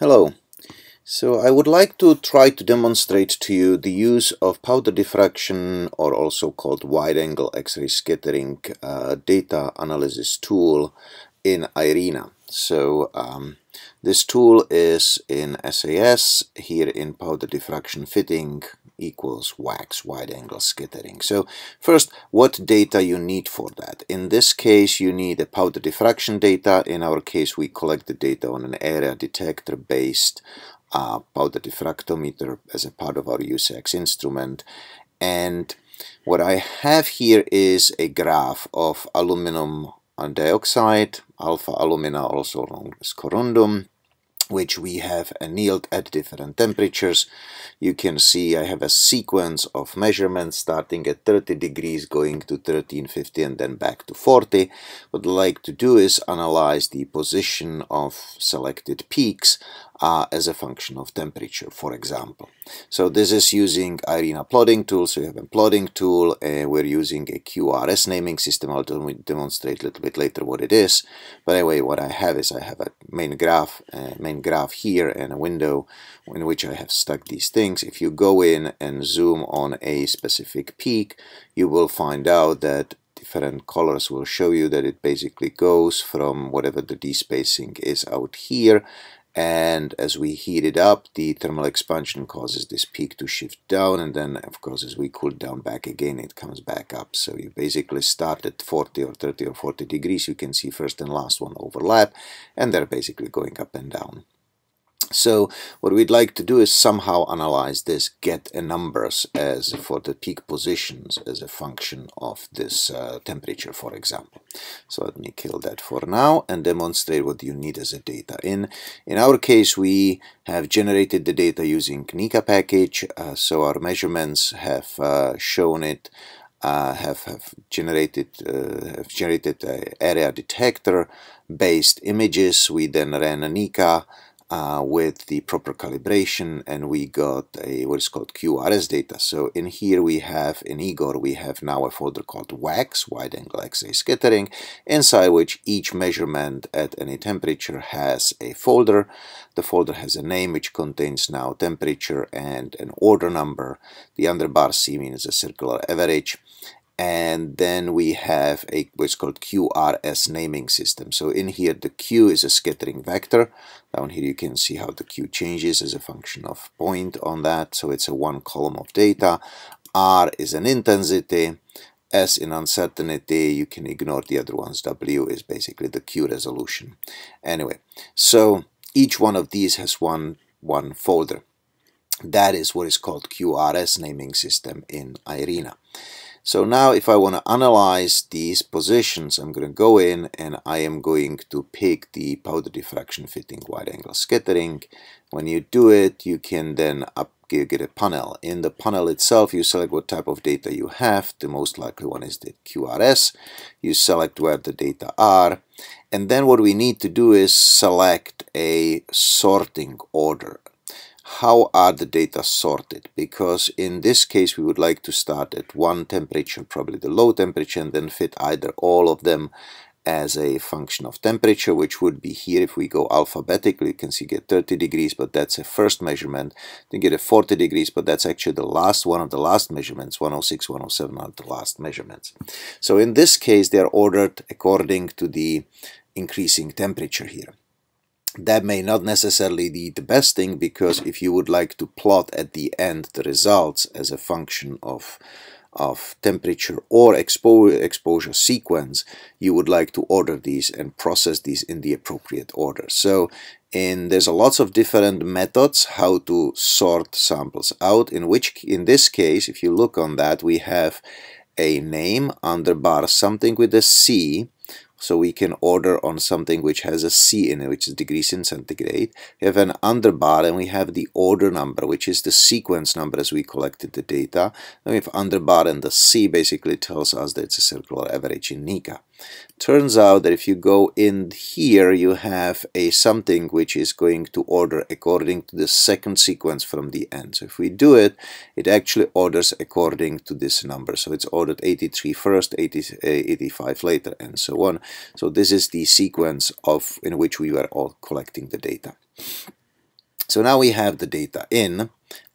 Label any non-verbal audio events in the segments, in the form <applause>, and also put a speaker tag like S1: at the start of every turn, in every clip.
S1: Hello. So I would like to try to demonstrate to you the use of powder diffraction or also called wide-angle X-ray scattering uh, data analysis tool in IRENA. So um, this tool is in SAS, here in powder diffraction fitting equals WAXS wide angle scattering. So first, what data you need for that? In this case, you need a powder diffraction data. In our case, we collect the data on an area detector based uh, powder diffractometer as a part of our USAXS instrument. And what I have here is a graph of aluminum dioxide, alpha alumina, also known as corundum, which we have annealed at different temperatures. You can see I have a sequence of measurements starting at 30 degrees going to 1350 and then back to 40. What I'd like to do is analyze the position of selected peaks uh, as a function of temperature, for example. So this is using IRENA plotting tool. So you have a plotting tool. Uh, we're using a QRS naming system. I'll demonstrate a little bit later what it is. But anyway, what I have is I have a main graph, uh, main graph here and a window in which I have stuck these things. If you go in and zoom on a specific peak, you will find out that different colors will show you that it basically goes from whatever the d-spacing is out here and as we heat it up the thermal expansion causes this peak to shift down and then of course as we cool down back again it comes back up. So you basically start at 40 or 30 or 40 degrees. You can see first and last one overlap and they're basically going up and down so what we'd like to do is somehow analyze this, get a numbers as for the peak positions as a function of this uh, temperature, for example. So let me kill that for now and demonstrate what you need as a data. In, in our case, we have generated the data using Nika package, uh, so our measurements have uh, shown it uh, have, have generated uh, have generated area detector based images. We then ran a Nika uh, with the proper calibration and we got a what is called QRS data. So in here we have in Igor we have now a folder called WAXS, wide angle X-ray scattering, inside which each measurement at any temperature has a folder. The folder has a name which contains now temperature and an order number. The underbar C means a circular average and then we have a what's called QRS naming system. So in here the Q is a scattering vector. Down here you can see how the Q changes as a function of point on that. So it's a one column of data. R is an intensity. S in uncertainty, you can ignore the other ones. W is basically the Q resolution. Anyway, so each one of these has one, one folder. That is what is called QRS naming system in IRENA. So now if I want to analyze these positions, I'm going to go in and I am going to pick the powder diffraction fitting wide angle scattering. When you do it, you can then up, get a panel. In the panel itself, you select what type of data you have. The most likely one is the QRS. You select where the data are. And then what we need to do is select a sorting order how are the data sorted? Because in this case we would like to start at one temperature probably the low temperature and then fit either all of them as a function of temperature which would be here. If we go alphabetically you can see get 30 degrees but that's a first measurement. Then get a 40 degrees but that's actually the last one of the last measurements 106 107 are the last measurements. So in this case they are ordered according to the increasing temperature here that may not necessarily be the best thing because if you would like to plot at the end the results as a function of of temperature or expo exposure sequence you would like to order these and process these in the appropriate order. So and there's a lots of different methods how to sort samples out. In which in this case if you look on that we have a name under bar something with a C so we can order on something which has a C in it, which is degrees in centigrade. We have an underbar and we have the order number, which is the sequence number as we collected the data. Then we have underbar and the C basically tells us that it's a circular average in Nika. Turns out that if you go in here, you have a something which is going to order according to the second sequence from the end. So if we do it, it actually orders according to this number. So it's ordered 83 first, 80, eh, 85 later, and so on. So this is the sequence of in which we were all collecting the data. So now we have the data in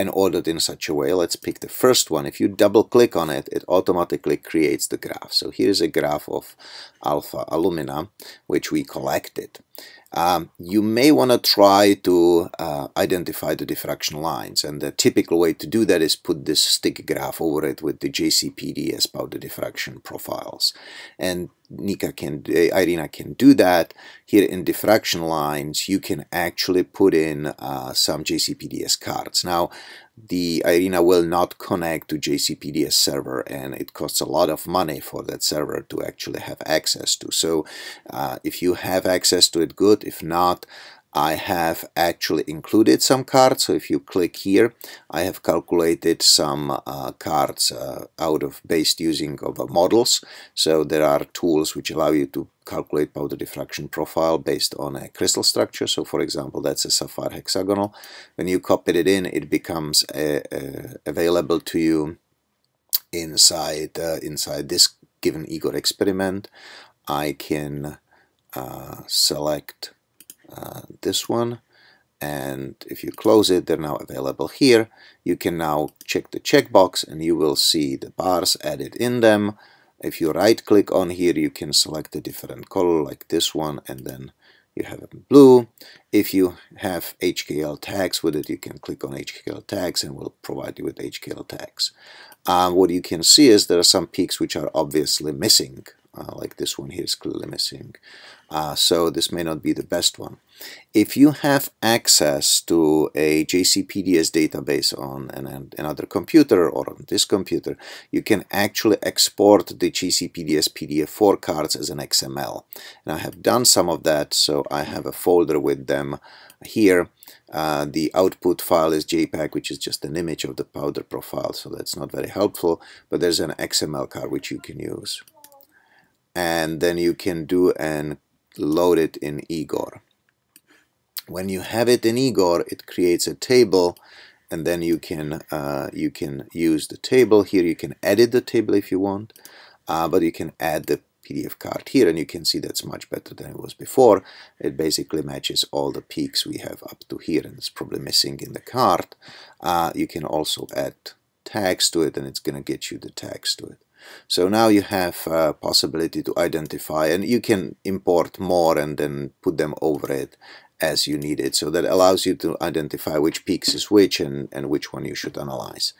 S1: and ordered in such a way. Let's pick the first one. If you double click on it, it automatically creates the graph. So here's a graph of alpha alumina, which we collected. Um, you may want to try to uh, identify the diffraction lines and the typical way to do that is put this stick graph over it with the JCPDS powder diffraction profiles and Nika can, uh, Irena can do that. Here in diffraction lines you can actually put in uh, some JCPDS cards. Now the Irena will not connect to JCPDS server and it costs a lot of money for that server to actually have access to. So uh, if you have access to it, good. If not, I have actually included some cards. So if you click here, I have calculated some uh, cards uh, out of based using of uh, models. So there are tools which allow you to calculate powder diffraction profile based on a crystal structure. So for example, that's a sapphire hexagonal. When you copy it in, it becomes uh, uh, available to you inside uh, inside this given Igor experiment. I can select uh, this one. And if you close it they're now available here. You can now check the checkbox and you will see the bars added in them. If you right click on here you can select a different color like this one and then you have in blue. If you have HKL tags with it you can click on HKL tags and we'll provide you with HKL tags. Um, what you can see is there are some peaks which are obviously missing uh, like this one here is clearly missing. Uh, so this may not be the best one. If you have access to a JCPDS database on an, another computer or on this computer, you can actually export the JCPDS PDF4 cards as an XML. And I have done some of that, so I have a folder with them here. Uh, the output file is JPEG, which is just an image of the powder profile, so that's not very helpful, but there's an XML card which you can use and then you can do and load it in Igor. When you have it in Igor, it creates a table and then you can uh, you can use the table here. You can edit the table if you want, uh, but you can add the PDF card here and you can see that's much better than it was before. It basically matches all the peaks we have up to here and it's probably missing in the card. Uh, you can also add tags to it and it's going to get you the tags to it. So now you have a possibility to identify and you can import more and then put them over it as you need it. So that allows you to identify which peaks is which and, and which one you should analyze.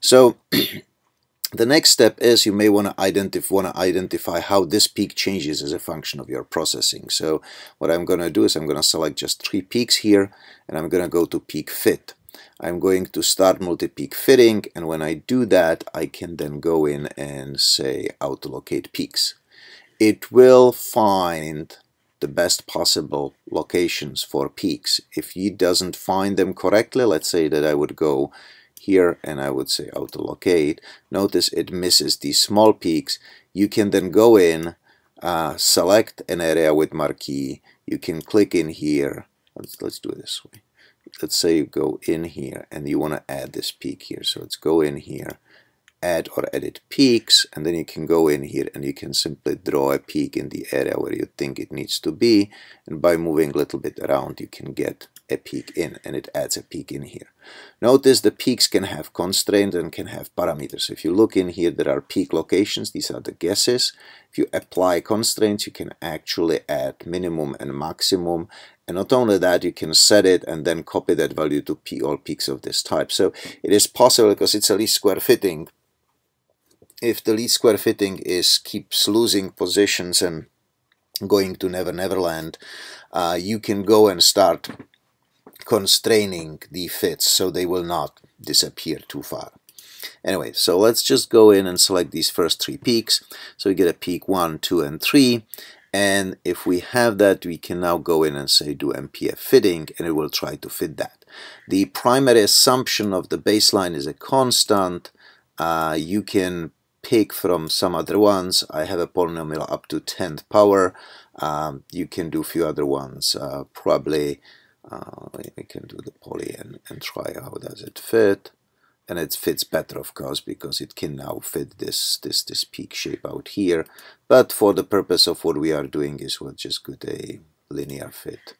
S1: So <clears throat> the next step is you may want to identify want to identify how this peak changes as a function of your processing. So what I'm going to do is I'm going to select just three peaks here and I'm going to go to peak fit. I'm going to start multi-peak fitting and when I do that I can then go in and say auto-locate peaks. It will find the best possible locations for peaks. If it doesn't find them correctly, let's say that I would go here and I would say auto-locate, notice it misses these small peaks. You can then go in, uh, select an area with marquee, you can click in here, let's, let's do it this way let's say you go in here and you want to add this peak here. So let's go in here, add or edit peaks, and then you can go in here and you can simply draw a peak in the area where you think it needs to be. And by moving a little bit around, you can get a peak in and it adds a peak in here. Notice the peaks can have constraints and can have parameters. If you look in here, there are peak locations. These are the guesses. If you apply constraints, you can actually add minimum and maximum. And not only that, you can set it and then copy that value to p all peaks of this type. So it is possible because it's a least square fitting. If the least square fitting is keeps losing positions and going to Never Never Land, uh, you can go and start constraining the fits so they will not disappear too far. Anyway, so let's just go in and select these first three peaks. So we get a peak 1, 2, and 3. And if we have that, we can now go in and say do MPF fitting, and it will try to fit that. The primary assumption of the baseline is a constant. Uh, you can pick from some other ones. I have a polynomial up to 10th power. Um, you can do a few other ones, uh, probably uh, we can do the poly and, and try how does it fit and it fits better of course because it can now fit this this this peak shape out here but for the purpose of what we are doing is we'll just get a linear fit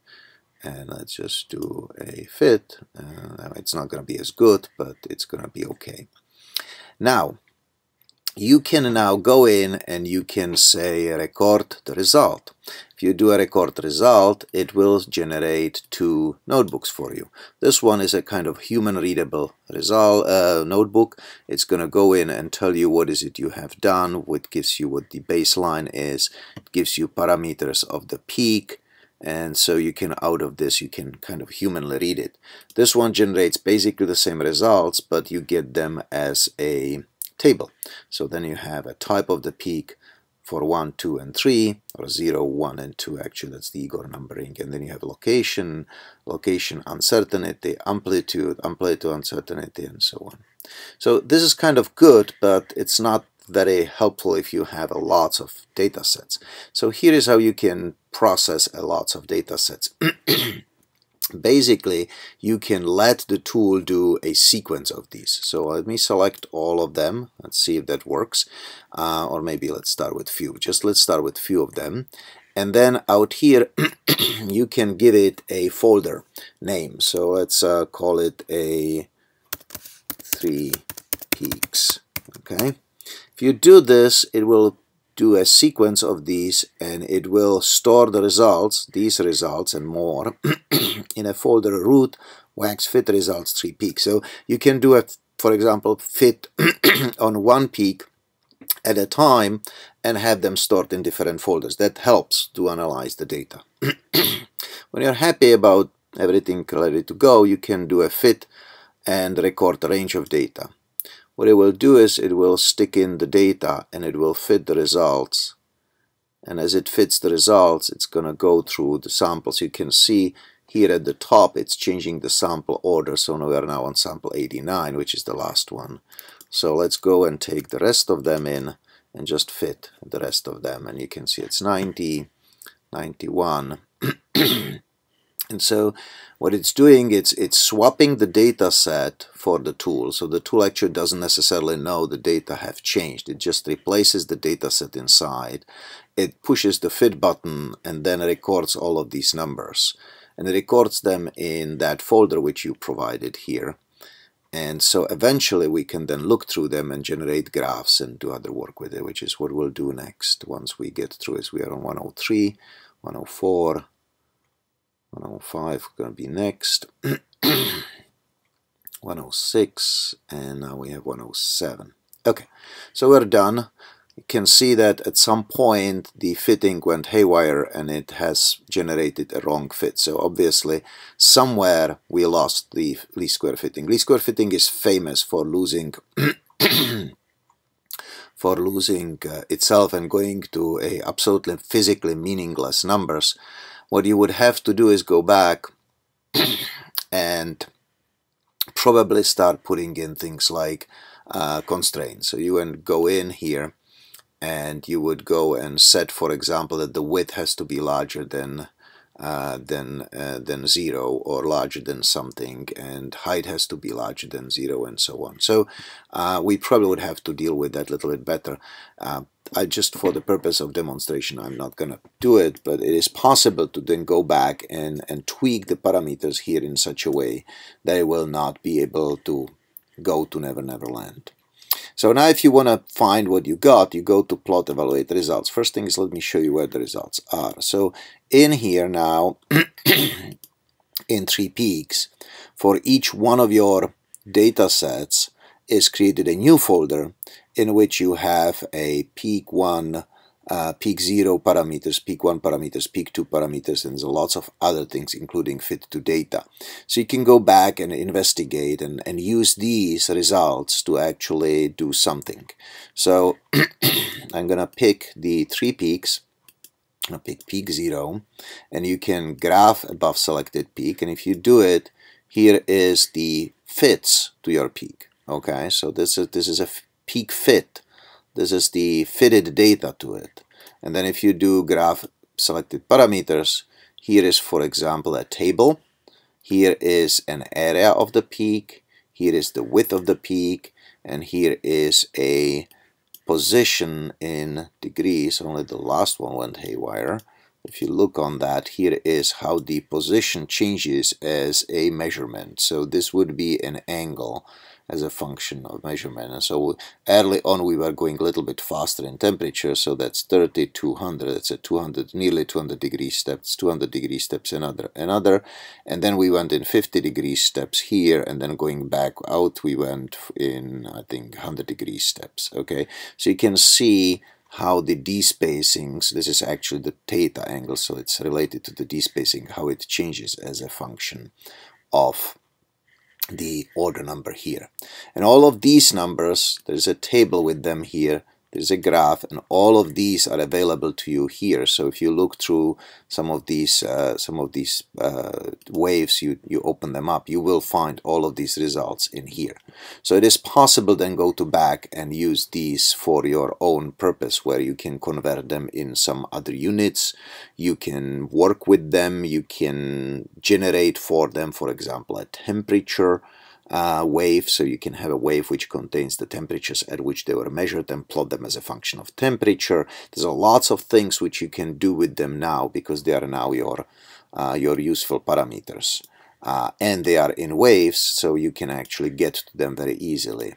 S1: and let's just do a fit. Uh, it's not going to be as good, but it's going to be okay. Now, you can now go in and you can say record the result. If you do a record result, it will generate two notebooks for you. This one is a kind of human readable result uh, notebook. It's going to go in and tell you what is it you have done, what gives you what the baseline is, it gives you parameters of the peak, and so you can out of this you can kind of humanly read it. This one generates basically the same results, but you get them as a table. So then you have a type of the peak for 1, 2, and 3, or 0, 1, and 2, actually that's the Igor numbering, and then you have location, location uncertainty, amplitude, amplitude uncertainty, and so on. So this is kind of good, but it's not very helpful if you have a lots of data sets. So here is how you can process a lots of data sets. <clears throat> basically you can let the tool do a sequence of these. So let me select all of them. Let's see if that works. Uh, or maybe let's start with few. Just let's start with few of them. And then out here <clears throat> you can give it a folder name. So let's uh, call it a three peaks. Okay. If you do this it will do a sequence of these and it will store the results, these results and more, <clears throat> in a folder root wax fit results 3 peak. So you can do a, for example, fit <clears throat> on one peak at a time and have them stored in different folders. That helps to analyze the data. <clears throat> when you're happy about everything ready to go, you can do a fit and record a range of data. What it will do is it will stick in the data and it will fit the results. And as it fits the results, it's going to go through the samples. You can see here at the top, it's changing the sample order. So we are now on sample 89, which is the last one. So let's go and take the rest of them in and just fit the rest of them. And you can see it's 90, 91. <clears throat> And so what it's doing, it's, it's swapping the data set for the tool. So the tool actually doesn't necessarily know the data have changed. It just replaces the data set inside. It pushes the fit button and then records all of these numbers. And it records them in that folder which you provided here. And so eventually we can then look through them and generate graphs and do other work with it, which is what we'll do next once we get through as we are on 103, 104, 105 going to be next. <clears throat> 106 and now we have 107 okay so we're done. You can see that at some point the fitting went haywire and it has generated a wrong fit. So obviously somewhere we lost the least square fitting. Least square fitting is famous for losing <coughs> for losing uh, itself and going to a absolutely physically meaningless numbers what you would have to do is go back and probably start putting in things like uh, constraints. So you would go in here and you would go and set, for example, that the width has to be larger than uh, than uh, than zero or larger than something, and height has to be larger than zero, and so on. So uh, we probably would have to deal with that a little bit better. I just for the purpose of demonstration I'm not gonna do it but it is possible to then go back and and tweak the parameters here in such a way that it will not be able to go to Never Never Land. So now if you want to find what you got you go to plot evaluate results. First thing is let me show you where the results are. So in here now <clears throat> in three peaks for each one of your data sets is created a new folder in which you have a peak 1, uh, peak 0 parameters, peak 1 parameters, peak 2 parameters, and there's lots of other things including fit to data. So you can go back and investigate and, and use these results to actually do something. So <clears throat> I'm going to pick the three peaks I'll pick peak 0 and you can graph above selected peak and if you do it here is the fits to your peak okay so this is this is a peak fit. This is the fitted data to it. And then if you do graph selected parameters here is for example a table. Here is an area of the peak. Here is the width of the peak. And here is a position in degrees. Only the last one went haywire. If you look on that, here is how the position changes as a measurement. So this would be an angle as a function of measurement. And so early on we were going a little bit faster in temperature, so that's 30, 200, that's a 200, nearly 200 degree steps, 200 degree steps another, another, and then we went in 50 degree steps here, and then going back out we went in, I think, 100 degree steps, okay? So you can see how the d-spacings, this is actually the theta angle, so it's related to the d-spacing, how it changes as a function of the order number here. And all of these numbers, there's a table with them here, there's a graph and all of these are available to you here. So if you look through some of these uh, some of these uh, waves you you open them up you will find all of these results in here. So it is possible then go to back and use these for your own purpose where you can convert them in some other units. You can work with them. You can generate for them for example a temperature uh, wave so you can have a wave which contains the temperatures at which they were measured and plot them as a function of temperature. There's a lots of things which you can do with them now because they are now your uh, your useful parameters uh, and they are in waves so you can actually get to them very easily.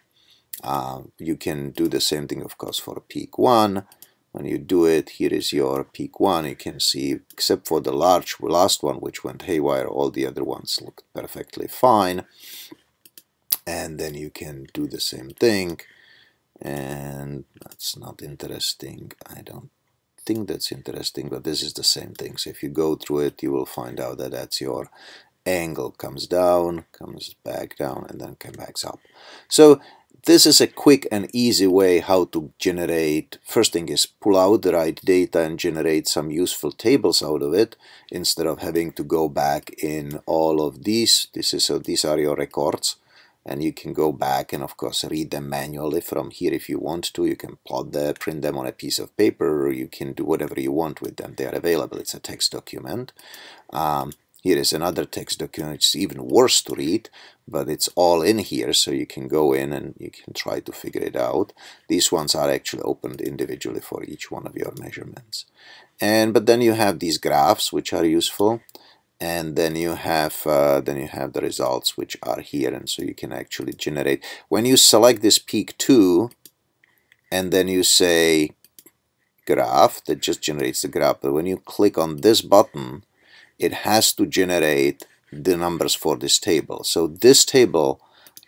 S1: Uh, you can do the same thing of course for peak 1 when you do it here is your peak 1 you can see except for the large last one which went haywire all the other ones look perfectly fine and then you can do the same thing. And that's not interesting. I don't think that's interesting but this is the same thing. So if you go through it you will find out that that's your angle. Comes down comes back down and then comes back up. So this is a quick and easy way how to generate first thing is pull out the right data and generate some useful tables out of it instead of having to go back in all of these. This is so these are your records and you can go back and of course read them manually from here if you want to. You can plot them print them on a piece of paper. Or you can do whatever you want with them. They are available. It's a text document. Um, here is another text document. It's even worse to read but it's all in here so you can go in and you can try to figure it out. These ones are actually opened individually for each one of your measurements. And but then you have these graphs which are useful and then you have uh, then you have the results which are here and so you can actually generate. When you select this peak 2 and then you say graph that just generates the graph but when you click on this button it has to generate the numbers for this table. So this table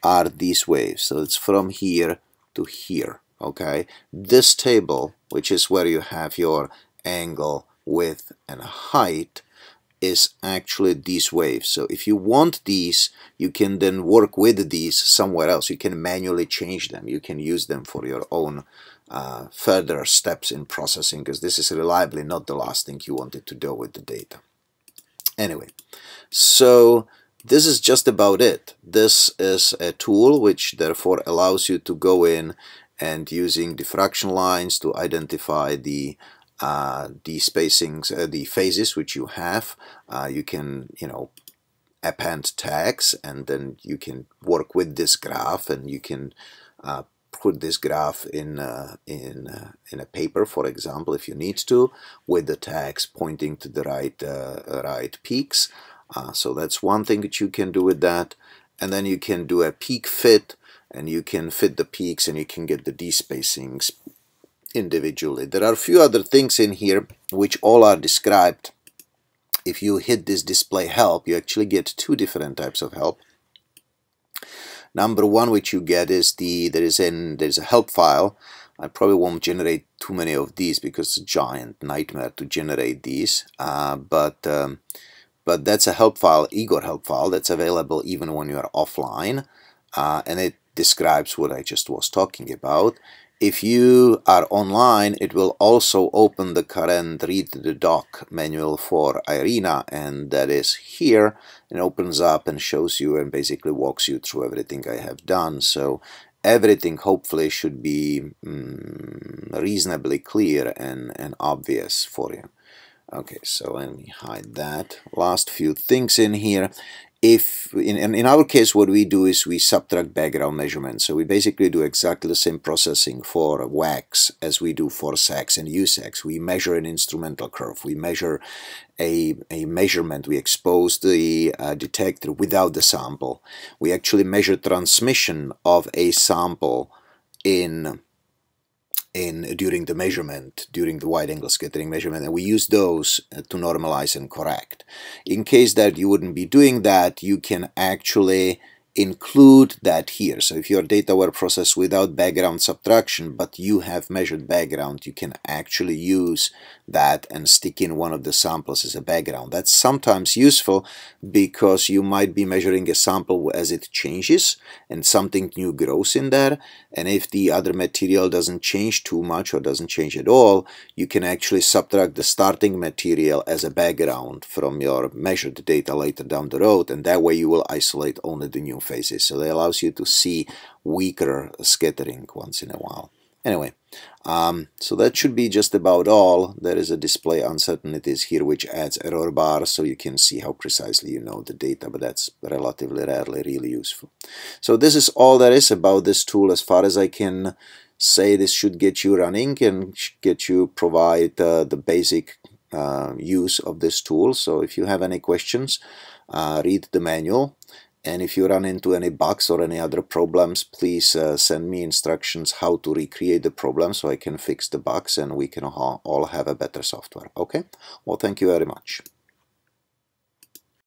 S1: are these waves. So it's from here to here okay? This table which is where you have your angle width and height is actually these waves. So if you want these, you can then work with these somewhere else. You can manually change them. You can use them for your own uh, further steps in processing because this is reliably not the last thing you wanted to do with the data. Anyway, so this is just about it. This is a tool which therefore allows you to go in and using diffraction lines to identify the uh, the spacings, uh, the phases which you have. Uh, you can, you know, append tags and then you can work with this graph and you can uh, put this graph in uh, in uh, in a paper for example if you need to with the tags pointing to the right right peaks so that's one thing that you can do with that and then you can do a peak fit and you can fit the peaks and you can get the d-spacings individually. There are a few other things in here which all are described. If you hit this display help, you actually get two different types of help. Number one which you get is the there is an there's a help file. I probably won't generate too many of these because it's a giant nightmare to generate these. Uh, but um, but that's a help file, Igor help file that's available even when you are offline, uh, and it describes what I just was talking about if you are online, it will also open the current read the doc manual for IRENA, and that is here. It opens up and shows you and basically walks you through everything I have done. So everything hopefully should be mm, reasonably clear and, and obvious for you. Okay, so let me hide that. Last few things in here. If in, in our case, what we do is we subtract background measurements. So we basically do exactly the same processing for WAXS as we do for SAXS and USAXS. We measure an instrumental curve. We measure a, a measurement. We expose the uh, detector without the sample. We actually measure transmission of a sample in in during the measurement, during the wide angle scattering measurement, and we use those uh, to normalize and correct. In case that you wouldn't be doing that, you can actually include that here. So if your data were processed without background subtraction, but you have measured background, you can actually use that and stick in one of the samples as a background. That's sometimes useful because you might be measuring a sample as it changes and something new grows in there. And if the other material doesn't change too much or doesn't change at all, you can actually subtract the starting material as a background from your measured data later down the road. And that way you will isolate only the new phases. So that allows you to see weaker scattering once in a while. Anyway, um, so that should be just about all. There is a display uncertainties here which adds error bars so you can see how precisely you know the data, but that's relatively rarely really useful. So this is all there is about this tool as far as I can say this should get you running and get you provide uh, the basic uh, use of this tool. So if you have any questions, uh, read the manual and if you run into any bugs or any other problems, please uh, send me instructions how to recreate the problem so I can fix the bugs and we can all have a better software. Okay? Well, thank you very much.